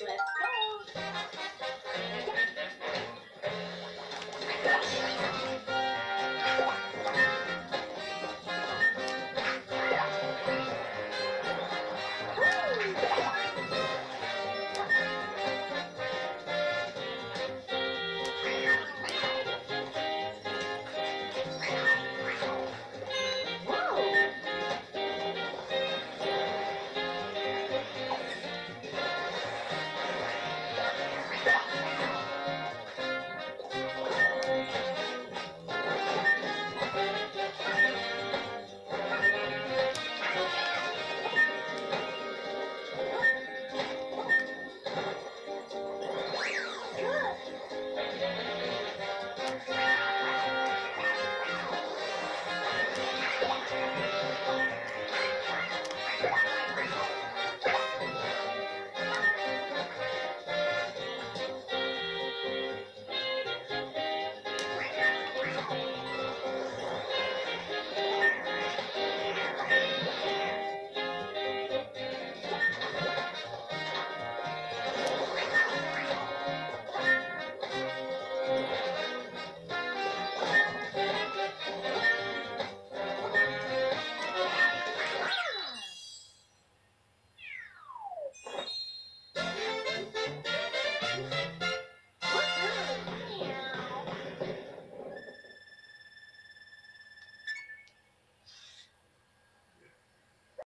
Let's go.